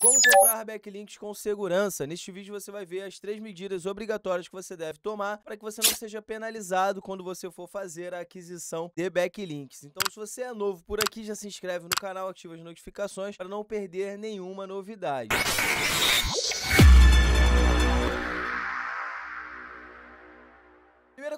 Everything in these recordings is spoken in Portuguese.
Como comprar backlinks com segurança? Neste vídeo você vai ver as três medidas obrigatórias que você deve tomar para que você não seja penalizado quando você for fazer a aquisição de backlinks. Então, se você é novo por aqui, já se inscreve no canal, ativa as notificações para não perder nenhuma novidade.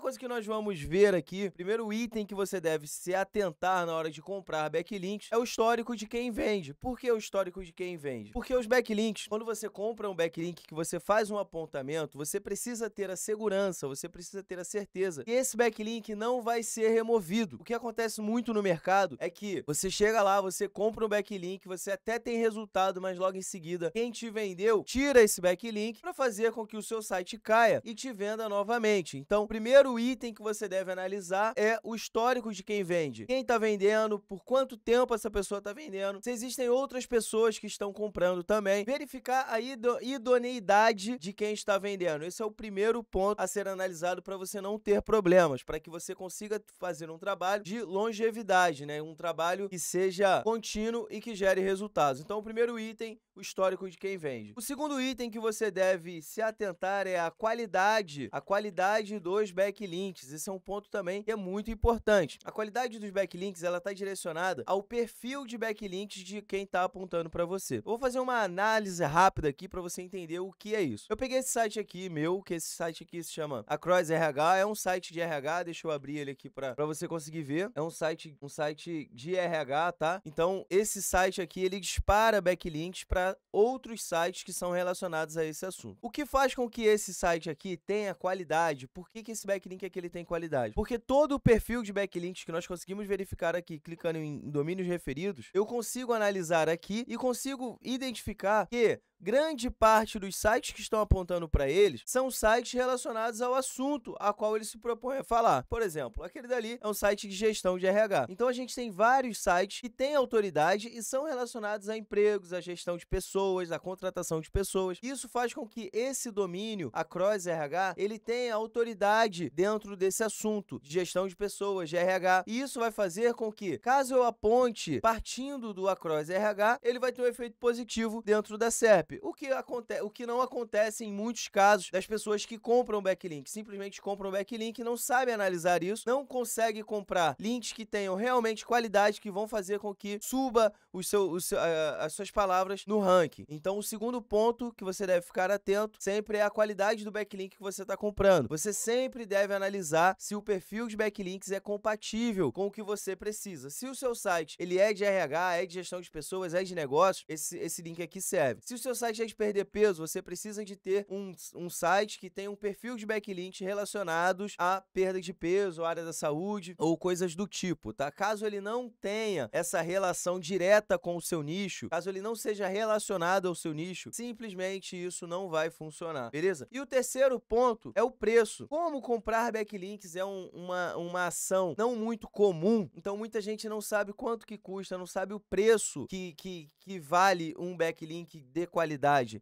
Coisa que nós vamos ver aqui, primeiro item que você deve se atentar na hora de comprar backlinks é o histórico de quem vende. Por que o histórico de quem vende? Porque os backlinks, quando você compra um backlink que você faz um apontamento, você precisa ter a segurança, você precisa ter a certeza que esse backlink não vai ser removido. O que acontece muito no mercado é que você chega lá, você compra um backlink, você até tem resultado, mas logo em seguida quem te vendeu tira esse backlink para fazer com que o seu site caia e te venda novamente. Então, primeiro primeiro item que você deve analisar é o histórico de quem vende. Quem está vendendo, por quanto tempo essa pessoa está vendendo, se existem outras pessoas que estão comprando também. Verificar a idoneidade de quem está vendendo. Esse é o primeiro ponto a ser analisado para você não ter problemas, para que você consiga fazer um trabalho de longevidade, né? Um trabalho que seja contínuo e que gere resultados. Então, o primeiro item, o histórico de quem vende. O segundo item que você deve se atentar é a qualidade, a qualidade dos backlinks. Esse é um ponto também que é muito importante. A qualidade dos backlinks ela está direcionada ao perfil de backlinks de quem está apontando para você. Eu vou fazer uma análise rápida aqui para você entender o que é isso. Eu peguei esse site aqui meu, que esse site aqui se chama Across RH, é um site de RH. Deixa eu abrir ele aqui para você conseguir ver. É um site, um site de RH, tá? Então esse site aqui ele dispara backlinks para outros sites que são relacionados a esse assunto. O que faz com que esse site aqui tenha qualidade? Por que, que esse backlink aqui ele tem qualidade? Porque todo o perfil de backlinks que nós conseguimos verificar aqui, clicando em domínios referidos, eu consigo analisar aqui e consigo identificar que grande parte dos sites que estão apontando para eles são sites relacionados ao assunto a qual ele se propõe a falar. Por exemplo, aquele dali é um site de gestão de RH. Então a gente tem vários sites que têm autoridade e são relacionados a empregos, a gestão de pessoas, a contratação de pessoas. Isso faz com que esse domínio, a Cross RH, ele tenha autoridade dentro desse assunto de gestão de pessoas, de RH. E isso vai fazer com que, caso eu aponte partindo do Across RH, ele vai ter um efeito positivo dentro da SERP. O que, acontece, o que não acontece em muitos casos das pessoas que compram backlink. Simplesmente compram backlink não sabem analisar isso, não conseguem comprar links que tenham realmente qualidade que vão fazer com que suba o seu, o seu, as suas palavras no ranking. Então, o segundo ponto que você deve ficar atento sempre é a qualidade do backlink que você está comprando. Você sempre deve analisar se o perfil de backlinks é compatível com o que você precisa. Se o seu site ele é de RH, é de gestão de pessoas, é de negócios, esse, esse link aqui serve. Se o seu site é de perder peso, você precisa de ter um, um site que tenha um perfil de backlinks relacionados à perda de peso, área da saúde ou coisas do tipo, tá? Caso ele não tenha essa relação direta com o seu nicho, caso ele não seja relacionado ao seu nicho, simplesmente isso não vai funcionar, beleza? E o terceiro ponto é o preço. Como comprar backlinks é um, uma, uma ação não muito comum, então muita gente não sabe quanto que custa, não sabe o preço que, que, que vale um backlink de qualidade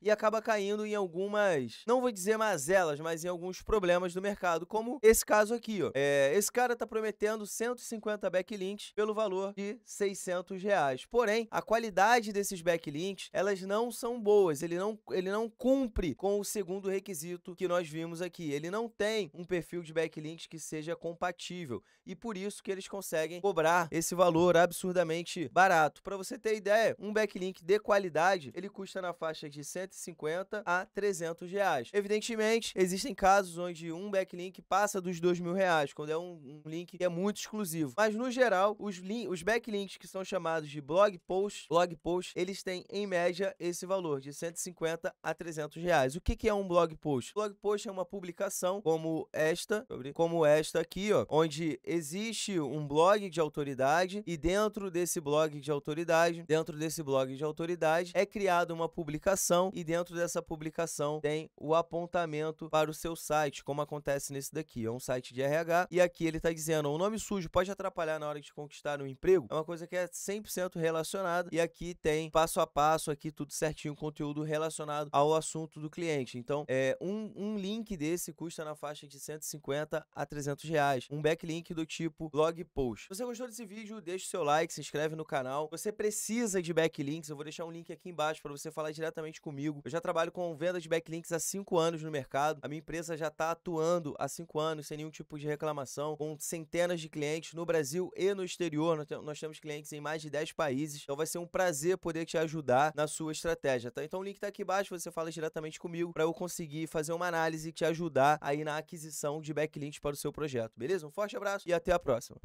e acaba caindo em algumas, não vou dizer mazelas, mas em alguns problemas do mercado, como esse caso aqui, ó. É, esse cara tá prometendo 150 backlinks pelo valor de 600 reais. Porém, a qualidade desses backlinks, elas não são boas. Ele não, ele não cumpre com o segundo requisito que nós vimos aqui. Ele não tem um perfil de backlinks que seja compatível e por isso que eles conseguem cobrar esse valor absurdamente barato. Para você ter ideia, um backlink de qualidade, ele custa na faixa de 150 a 300 reais. Evidentemente, existem casos onde um backlink passa dos dois mil reais, quando é um, um link que é muito exclusivo. Mas, no geral, os, os backlinks que são chamados de blog post, blog post, eles têm, em média, esse valor de 150 a 300 reais. O que, que é um blog post? Blog post é uma publicação como esta, como esta aqui, ó, onde existe um blog de autoridade e dentro desse blog de autoridade, dentro desse blog de autoridade, é criada uma publicação publicação e dentro dessa publicação tem o apontamento para o seu site, como acontece nesse daqui. É um site de RH e aqui ele está dizendo: o nome sujo pode atrapalhar na hora de conquistar um emprego. É uma coisa que é 100% relacionada e aqui tem passo a passo, aqui tudo certinho, conteúdo relacionado ao assunto do cliente. Então, é um, um link desse custa na faixa de 150 a 300 reais. Um backlink do tipo blog post. Se você gostou desse vídeo, deixe seu like, se inscreve no canal. Você precisa de backlinks, eu vou deixar um link aqui embaixo para você falar direto diretamente comigo. Eu já trabalho com venda de backlinks há 5 anos no mercado. A minha empresa já está atuando há 5 anos sem nenhum tipo de reclamação, com centenas de clientes no Brasil e no exterior. Nós temos clientes em mais de 10 países. Então vai ser um prazer poder te ajudar na sua estratégia, tá? Então o link está aqui embaixo, você fala diretamente comigo para eu conseguir fazer uma análise e te ajudar aí na aquisição de backlinks para o seu projeto, beleza? Um forte abraço e até a próxima.